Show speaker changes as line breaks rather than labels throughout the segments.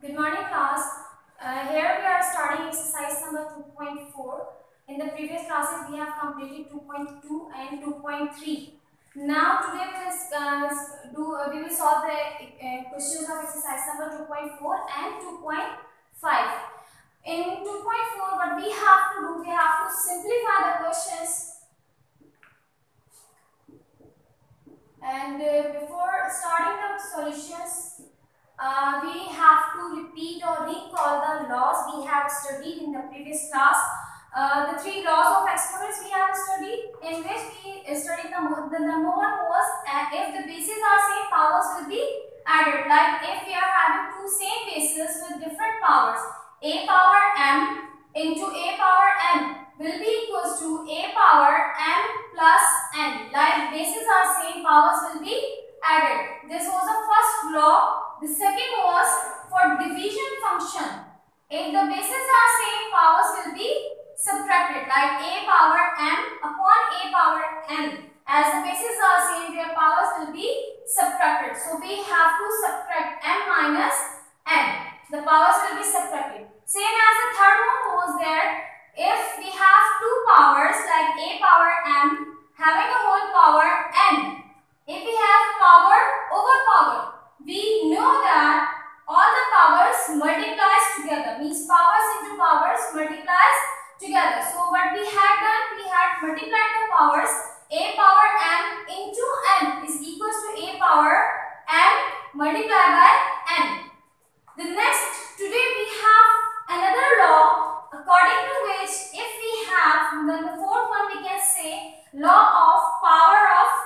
Good morning class. Uh, here we are starting exercise number 2.4. In the previous classes we have completed 2.2 and 2.3. Now today we will uh, do uh, we will solve the uh, questions of exercise number 2.4 and 2.5. In 2.4 what we have to do we have to simplify the questions and uh, before starting the solutions uh, we have to repeat or recall the laws we have studied in the previous class. Uh, the three laws of exponents we have studied in which we studied the, the number one was uh, if the bases are same powers will be added like if we are having two same bases with different powers a power m into a power n will be equals to a power m plus n like bases are same powers will be added. This was law the second was for division function. If the bases are same, powers will be subtracted like a power m upon a power n. As the bases are same, their powers will be subtracted. So we have to subtract m minus n. The powers will be subtracted. Same as the third one was there. If we have two powers like a power m having a whole power n. If we have power over power, we know that all the powers multiplies together means powers into powers multiplies together. So what we had done we had multiplied the powers a power m into n is equals to a power m multiplied by n. The next today we have another law according to which if we have then the fourth one we can say law of power of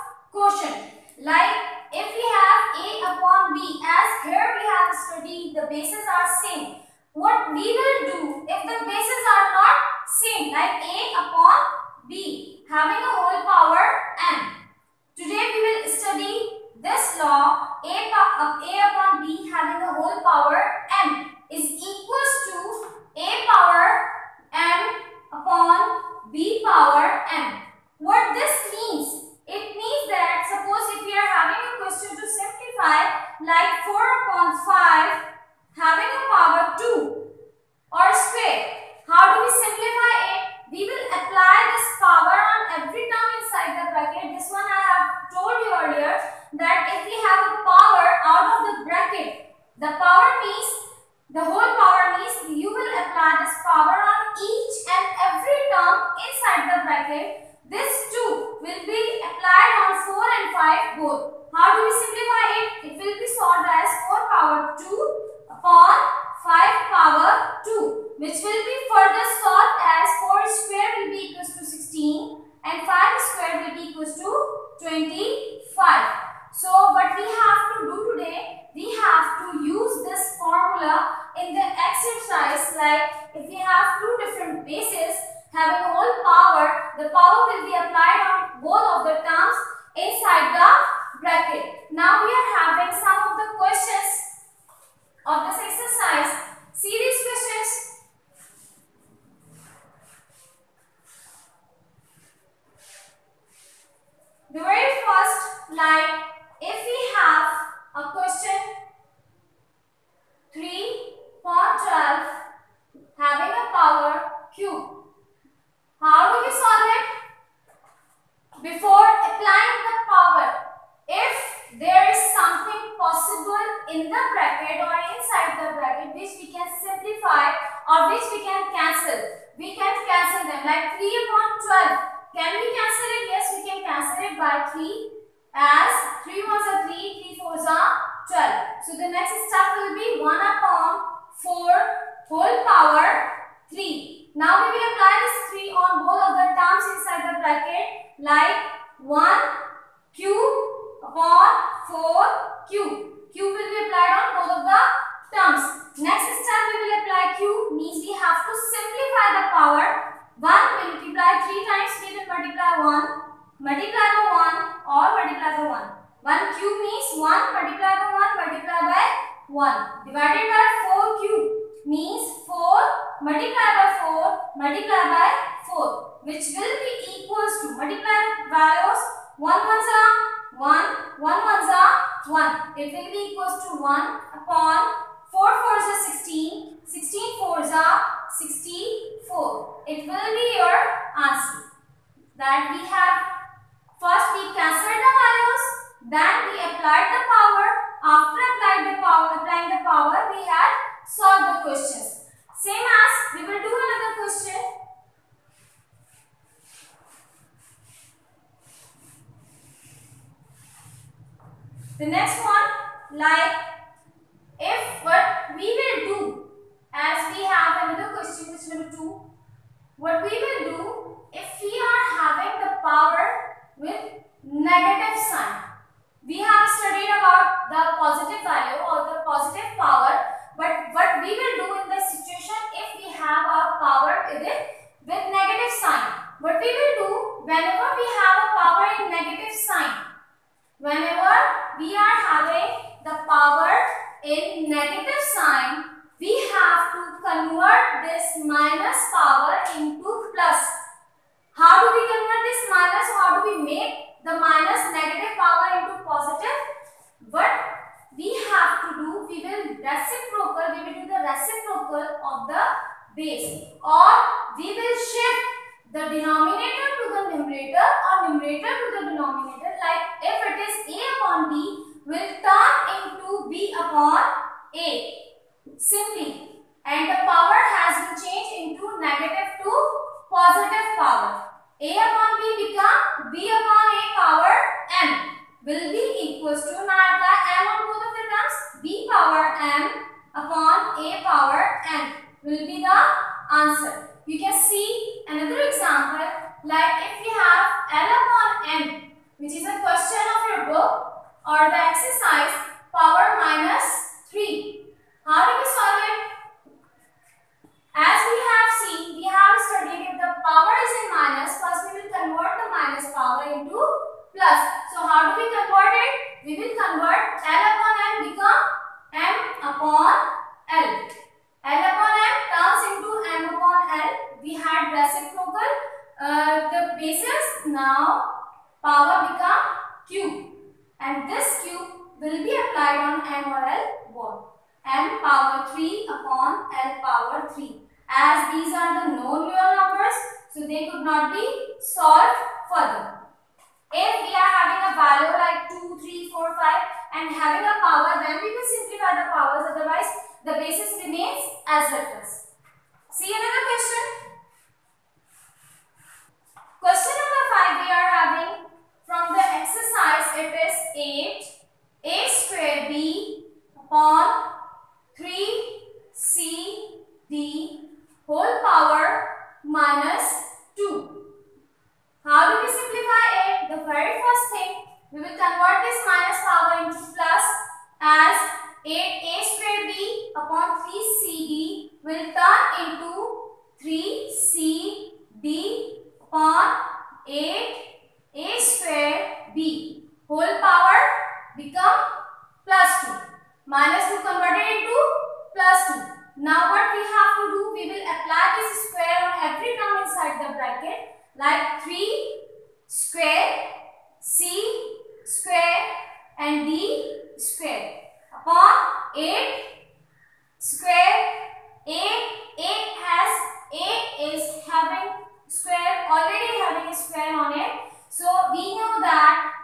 1 ones are 1 1 ones are 1 it will be equals to 1 upon 4 4s are 16. 16 4s are 64. It will be your answer. That we have first we cancelled the values, then we applied the power. After applied the power, applying the power, we had solved the questions. Same as we will do another question. The next one, like if what we will do, as we have another question, question number two, what we will do if we are having the power with negative sign. We have studied about the positive value or the positive power, but what we will do in this situation if we have a power with it with negative sign. What we will do whenever we have a power in negative sign, whenever we are having the power in negative sign, we have to convert this minus power into plus. How do we convert this minus? How do we make the minus negative power into positive? But we have to do, we will reciprocal, we will do the reciprocal of the base or we will shift the denominator to the numerator or numerator to the denominator like if it is a upon b will turn into b upon a. Simply. And the power has been changed into negative to positive power. a upon b become b upon a power m. Will be equals to now apply m on both of the terms? B power m upon a power n will be the answer. You can see another example like if we have L upon n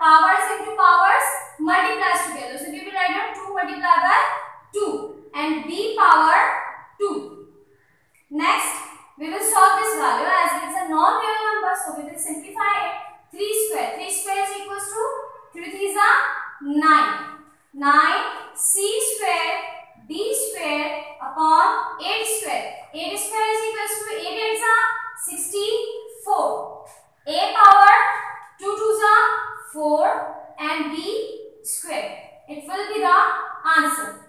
powers into powers multiplies together. So we will write down 2 multiplied by 2 and b power 2 next we will solve this value as it is a non-real number. So we will simplify it. 3 square. 3 square is equals to 3 3 is 9 9 c square d square upon 8 square. 8 square is equals to 8 8 is 64. a power 2 2 is 4 and b square. It will be the answer.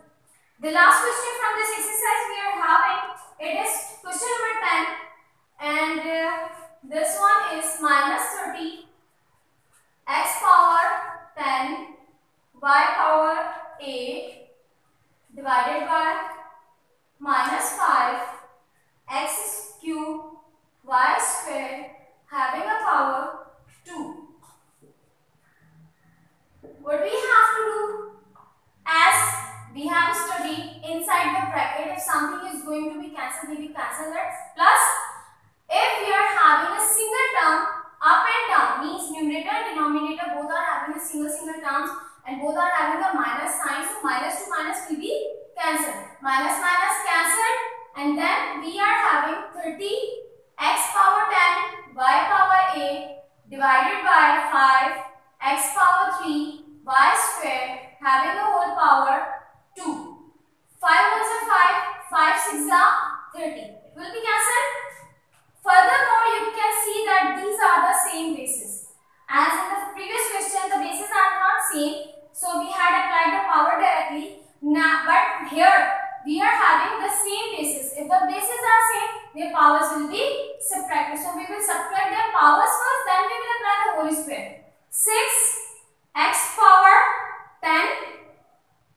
The last question from this exercise we are having, it is question number 10 and uh, this one is minus 30 x power 10 y power 8 divided by minus 5 x cube y square having a power 2. 6x power 10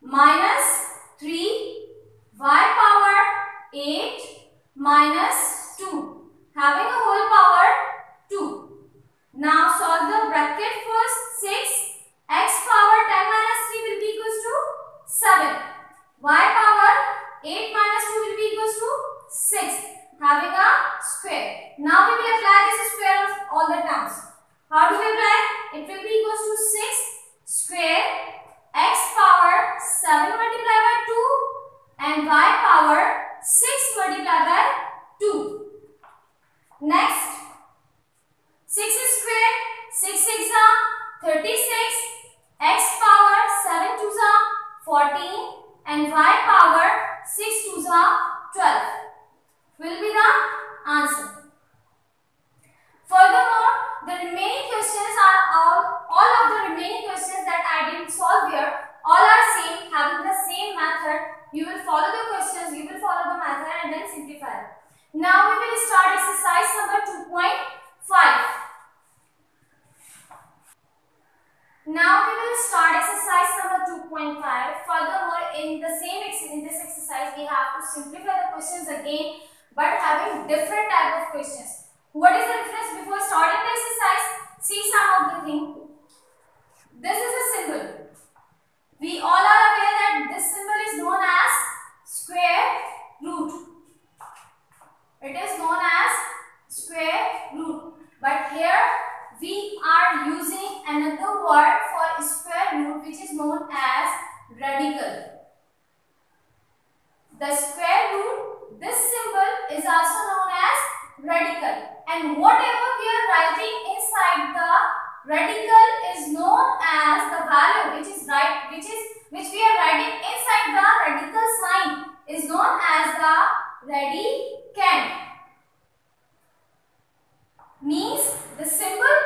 minus 3y power 8 minus 2 having a whole power 2. Now solve the bracket first 6x power 10 minus 3 will be equals to 7. y power 8 minus 2 will be equals to 6 having a square. Now we will apply this square of all the terms. How do we apply? It will be equals to 6 square x power 7 multiplied by 2 and y power 6 multiplied by 2. Next, 6 square 6 6 are 36 x power 7 2 are 14 and y power 6 2 are 12 will be the answer. Furthermore, the remaining questions are all, all of the remaining questions that I didn't solve here, all are same, having the same method. You will follow the questions, you will follow the method and then simplify. Now we will start exercise number 2.5. Now we will start exercise number 2.5. Furthermore, in the same in this exercise, we have to simplify the questions again, but having different type of questions. What is the difference before starting the exercise? See some of the things. This is a symbol. We all are aware that this symbol is known as square root. It is known as square root. But here we are using another word for square root which is known as radical. The square root, this symbol is also known as radical and whatever we are writing inside the radical is known as the value which is right which is which we are writing inside the radical sign is known as the radicand means the symbol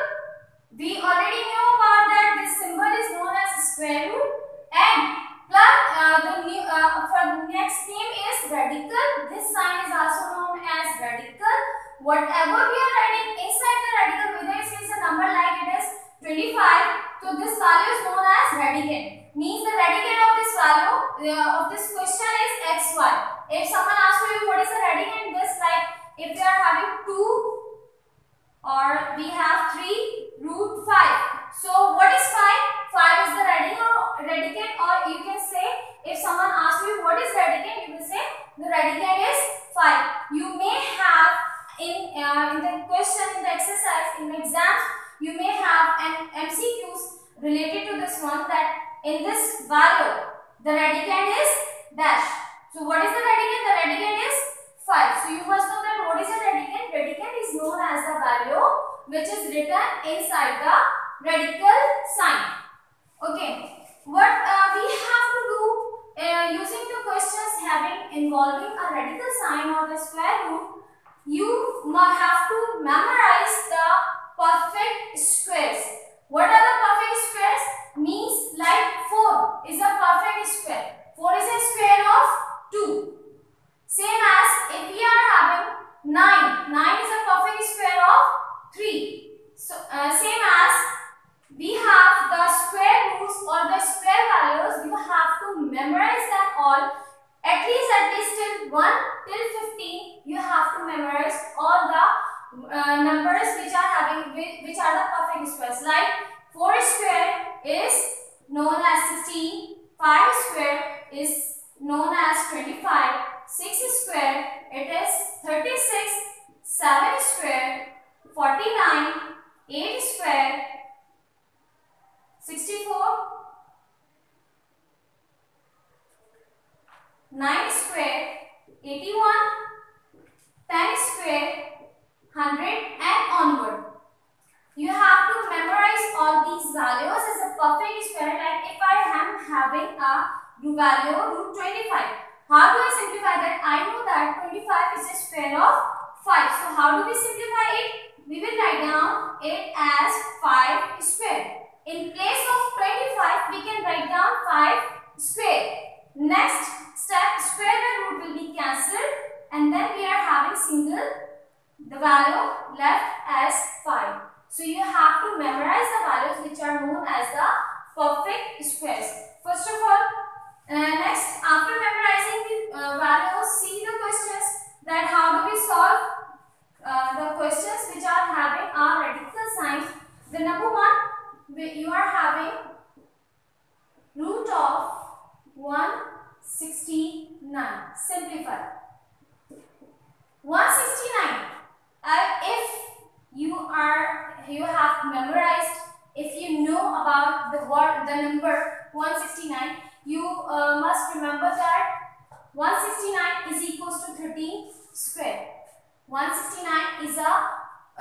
we already know about that this symbol is known as square root and plus uh, the new uh, for the next name is radical. This sign is also known as radical whatever we are writing inside the radical, whether it is a number like it is 25, so this value is known as radicand. Means the radicand of this value uh, of this question is xy. If someone asks you what is the radicand, this like if we are having 2 or we have 3 root 5. So what is 5? 5 is the radicand or you can say if someone asks you what is radicand, you will say the radicand is 5. You may have in, uh, in the question, in the exercise, in the exams, you may have an MCQs related to this one that in this value, the radicand is dash. So what is the radicand? The radicand is 5. So you must know that what is a radicand? Radicand is known as the value which is written inside the radical sign. Okay. What uh, we have to do uh, using the questions having involving a radical sign or the square root you have to memorize the perfect squares. What are the perfect squares? Means like 4 is a perfect square. 4 is a square of 2. Same as if we are having 9. 9 is a perfect square of 3. So, uh, same as we have the square roots or the square values. You have to memorize them all at least at least till 1 till 15 you have to memorize all the uh, numbers which are having which are the perfect squares. Like 4 square is known as 16 5 square is known as 25 6 square, it is 36, 7 square, 49, 8 square, 64, 9 square, 81, 10 square, 100 and onward. You have to memorize all these values as a perfect square like if I am having a value root 25. How do I simplify that? I know that 25 is a square of 5. So how do we simplify it? We will write down it as 5 square. In place of 25, we can write down 5 square. Next step, square and root will be cancelled and then we are having single, the value left as 5. So you have to memorize the values which are known as the perfect squares. First of all, uh, next after memorizing the uh, values, see the questions that how do we solve uh, the questions which are having a radical signs. The number one, you are having root of 169. Simplify. 169. Uh, if you are you have memorized if you know about the word the number 169 you uh, must remember that 169 is equals to 13 square 169 is a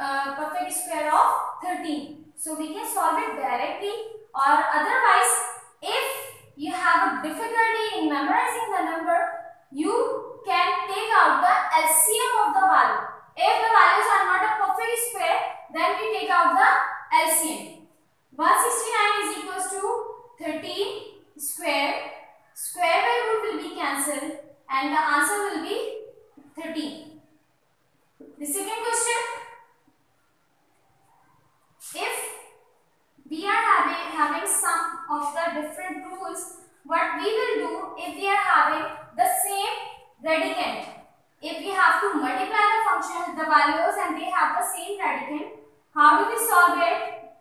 uh, perfect square of 13 so we can solve it directly or otherwise if you have a difficulty in memorizing the number you can take out the LCM of the value if the values are not a perfect square, then we take out the LCM. 169 is equals to 13 square. Square by root will be cancelled and the answer will be 13. The second question. If we are having, having some of the different rules, what we will do if we are having the same radicand if we have to multiply the functions, the values and they have the same radicand, how do we solve it?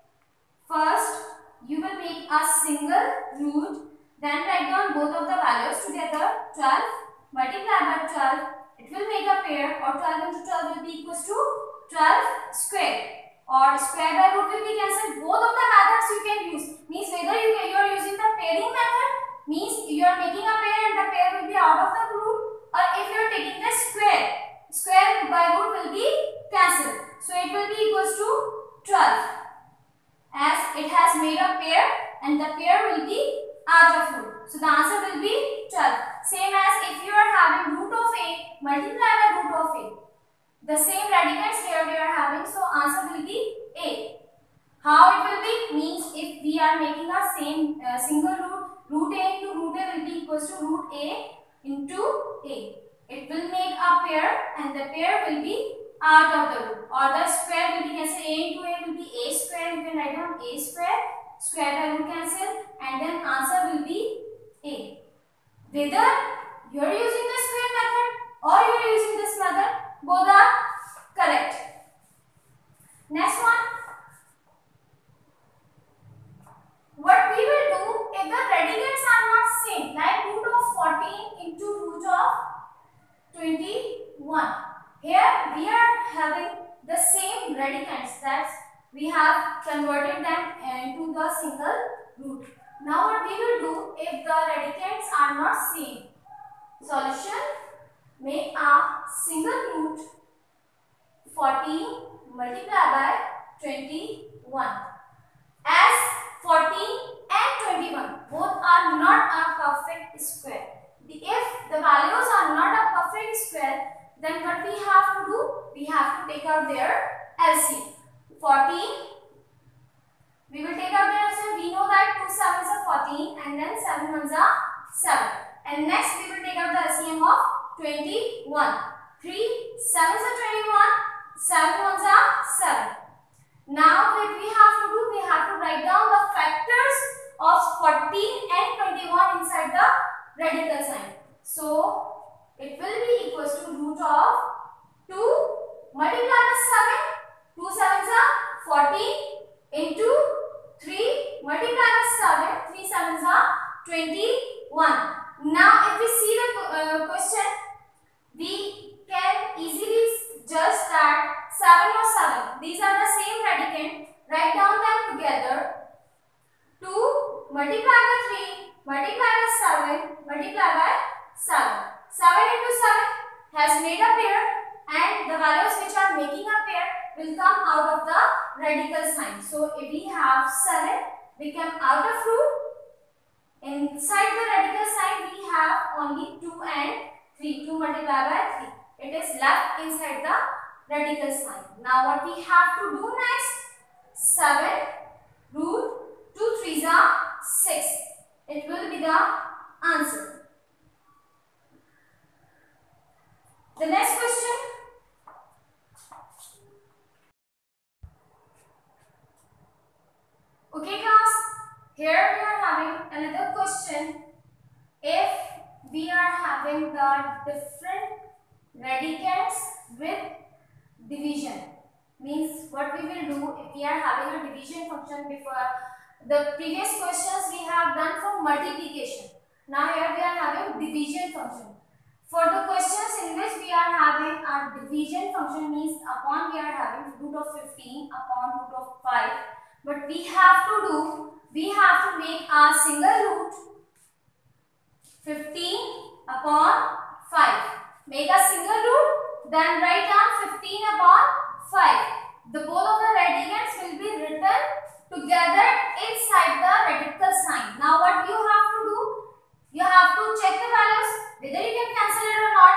First, you will make a single root, then write down both of the values together, 12, multiply by 12, it will make a pair or 12 into 12 will be equals to 12 square or square by root will be cancelled. Both of the methods you can use. Means whether you, you are using the pairing method, means you are making a pair and the pair will be out of the root or if you are taking the square, square by root will be cancelled. So it will be equals to 12 as it has made a pair and the pair will be out of. So the answer will be 12. Same as if you are having root of a multiply by root of a. The same radicals here we are having so answer will be a. How it will be means if we are making a same uh, single root root a into root a will be equals to root a into a. It will make a pair and the pair will be out of the or the square will be cancelled. a into a will be a square. You can write down a square. Square root cancel and then answer will be a. Whether you are using the square method or you are using this method, both are correct. Next one. What we will do if the radians are not same like root of 14 into root of 21. Here we are having the same radicands that we have converted them into the single root. Now what we will do if the radicands are not same? Solution make a single root 14 multiplied by 21 as 14 and 21 both are not a perfect square. If the values are not a perfect square then what we have to do? We have to take out their LCM. 14 we will take out their LCM. We know that 2 sevens are 14 and then 7 ones are 7. And next we will take out the LCM of 21. 3 sevens are 21, 7 ones are 7. Now what we have to do, we have to write down the factors of 14 and 21 inside the radical sign. So it will be equals to root of 2 multiplied by 7. 2 sevens are 14 into 3 multiplied by 7. 3 sevens are 21. Now if we see the uh, question we can easily judge that 7 or 7. These are the same radicand. Write down them together. 2 multiplied by 3 multiplied by 7 multiplied by 7. 7 into 7 has made a pair and the values which are making a pair will come out of the radical sign. So if we have 7 become out of root. Inside the radical sign we have only 2 and 3. 2 multiplied by 3. It is left inside the radical sign. Now what we have to do next? 7 root 2 3s are 6. It will be the answer. The next question. Okay class, here we are having another question. If we are having the different radicands with division, means what we will do if we are having a division function before the previous questions we have done for multiplication. Now here we are having division function. For the questions in which we are having our division function means upon we are having root of 15 upon root of 5. But we have to do, we have to make a single root 15 upon 5. Make a single root, then write down 15 upon 5. The both of the radians will be written together inside the radical sign. Now what you have? You have to check the values whether you can cancel it or not.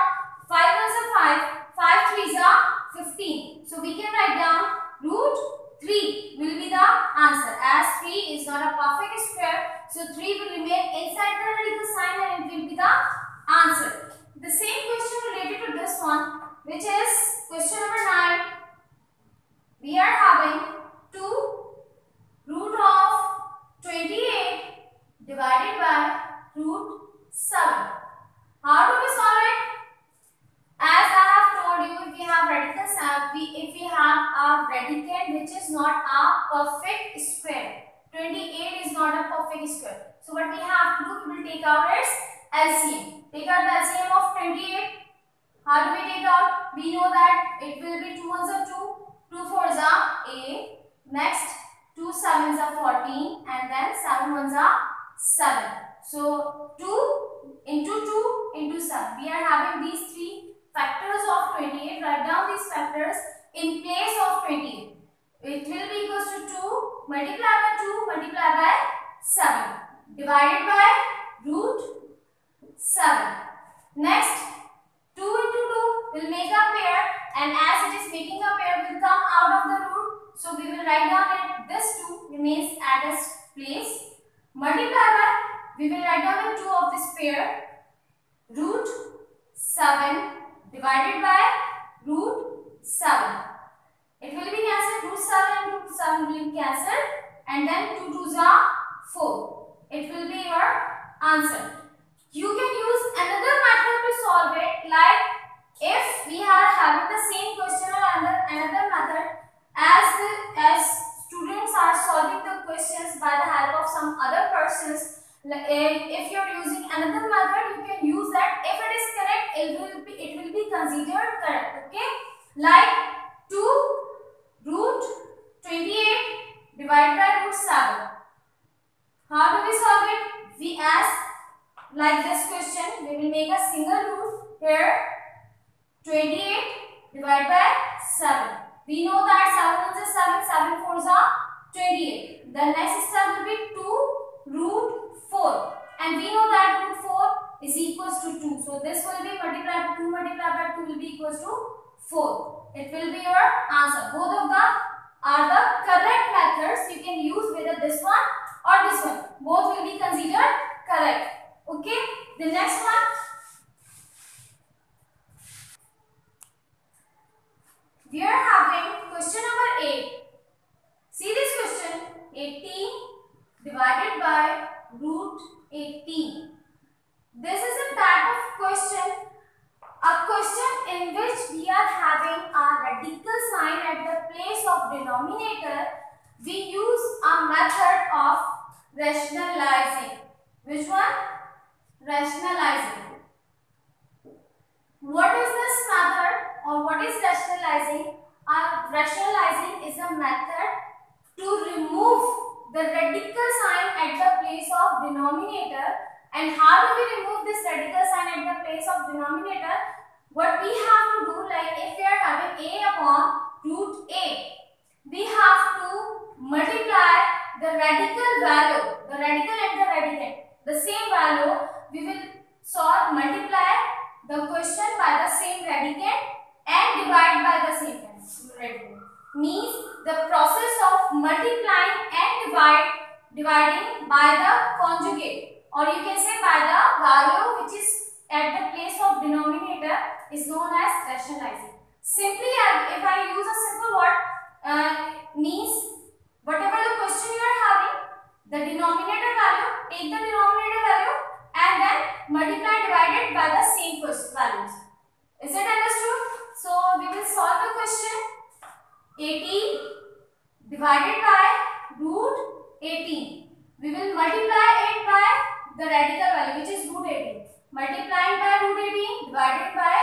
5 ones are 5, 5 threes are 15. So we can write down root 3 will be the answer as 3 is not a perfect square. So 3 will remain inside the radical sign and it will be the answer. The same question related to this one which is question number 9. We are having 2 root of 28 divided by root 7. How do we solve it? As I have told you, if we have radicals, if we have a radicand which is not a perfect square, 28 is not a perfect square. So what we have to do, we will take out its LCM. Take out the LCM of 28. How do we take out? We know that it will be 2 ones are 2, 2 fours are 8. Next, 2 sevens are 14 and then 7 ones are 7. So 2 into 2 into 7. We are having these three factors of 28. Write down these factors in place of 28. It will be equals to 2 multiplied by 2 multiplied by 7 divided by root 7. Next 2 into 2 will make a pair and as it is making a pair will come out of the root. So we will write down that this 2 remains at its place. Multiply by we will write down the 2 of this pair root 7 divided by root 7. It will be cancelled root 7 and root 7 will be cancelled and then 2 2s are 4. It will be your answer. You can use another method to solve it like if we are having the same question or another, another method as the, as students are solving the questions by the help of some other persons if you are using another method you can use that. If it is correct it will be it will be considered correct okay? Like 2 root 28 divided by root 7 how do we solve it? We ask like this question. We will make a single root here. 28 divided by 7 we know that 7 ones is 7 7 fours are 28 the next step will be 2 root 4 and we know that root 4 is equals to 2 so this will be multiplied by 2 multiplied by 2 will be equals to 4 it will be your answer. Both of them are the correct methods you can use whether this one or this one. Both will be considered correct. Okay? The next one. We are having question number 8 see this question 18 divided by root 80. This is a type of question, a question in which we are having a radical sign at the place of denominator. We use a method of rationalizing. Which one? Rationalizing. What is this method or what is rationalizing? Uh, rationalizing is a method to remove denominator and how do we remove this radical sign at the place of denominator? What we have to do like if we are having a upon root a, we have to multiply the radical value, the radical and the radicand, the same value, we will solve multiply the question by the same radicand and divide by the same radicand. Means the process of multiplying and divide dividing by the conjugate or you can say by the value which is at the place of denominator is known as rationalizing. Simply if I use a simple word uh, means whatever the question you are having the denominator value take the denominator value and then multiply divided by the same first values. Is it understood? So we will solve 18 divided by root 18. We will multiply it by the radical value which is root 18. Multiplying by root 18 divided by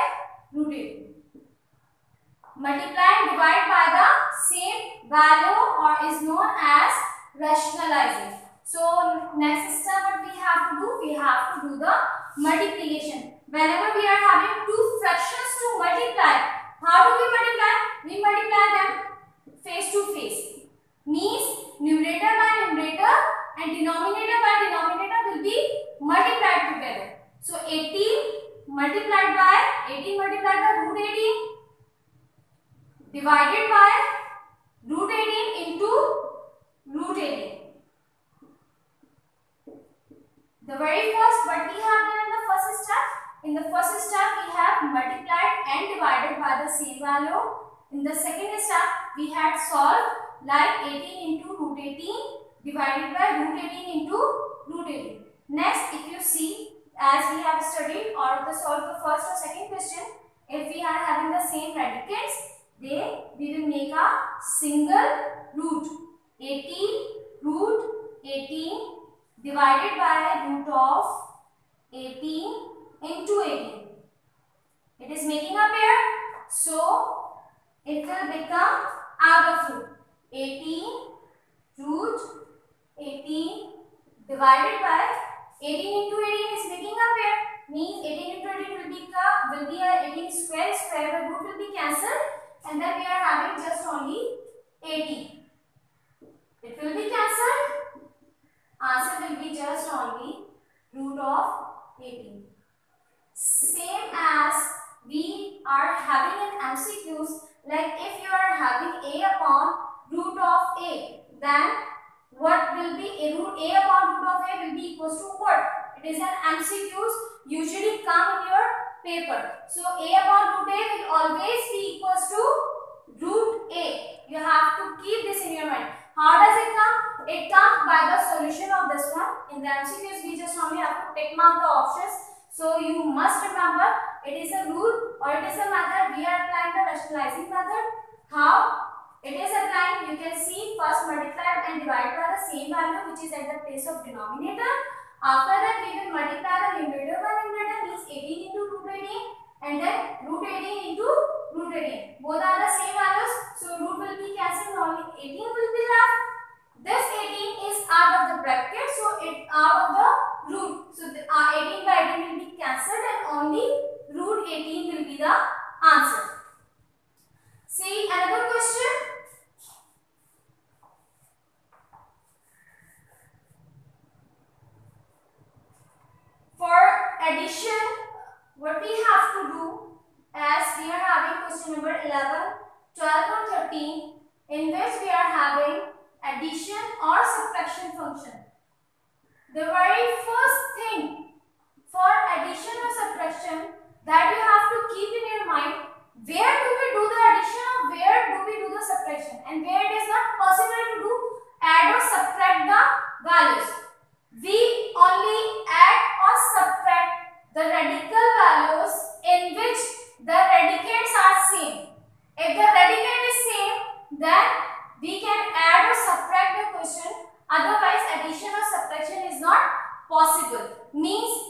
root 18. Multiply and divide by the same value or is known as rationalizing. So next step what we have to do, we have to do the multiplication. Whenever we are having two fractions to multiply, how do we multiply? We multiply them face to face. Means numerator by numerator and denominator by denominator will be multiplied together. So 18 multiplied by 18 multiplied by root 18 divided by root 18 into root 18. The very first what we have done in the first step, in the first step we have multiplied and divided by the same value. In the second step we had solved like 18 into root 18 divided by root 18 into root 18. Next if you see as we have studied or to solve the first or second question if we are having the same radicands they we will make a single root 18 root 18 divided by root of 18 into 18. It is making a pair. So, it will become out of root. 18 root 18 divided by 18 into 18 is making a pair. Means 18 into 18 will be, will be a 18 square, square root will be cancelled and then we are having just only 18. It will be cancelled answer will be just only root of 18. Same as we are having in MCQs like if you are having a upon root of a then what will be a root a upon root of a will be equals to what? It is an MCQs usually come in your paper. So a upon root a will always be equals to root a. You have to keep this in your mind. How does it come? It comes by the solution of this one. In the MCQs, we just only have to tick mark the options. So you must remember it is a rule or it is a method. We are applying the rationalizing method. How? It is applying, you can see first multiply and divide by the same value which is at the place of denominator. After that we will multiply the numerator by numerator means 18 into root 18 and then root 18 into root 18. Both are the same values. So root will be cancelled only 18 will be left. This 18 is out of the bracket. So it out of the root. So the, uh, 18 by 18 will be cancelled and only root 18 will be the answer. See another question. For addition, what we have to do as we are having question number 11, 12 and 13 in which we are having addition or subtraction function. The very first thing for addition or subtraction that you have to keep in your mind where do we do the addition or where do we do the subtraction and where it is not possible to do add or subtract the values. We only add or subtract the radical values in which the radicands are same. If the radicand is same, then we can add or subtract the question. Otherwise, addition or subtraction is not possible. Means,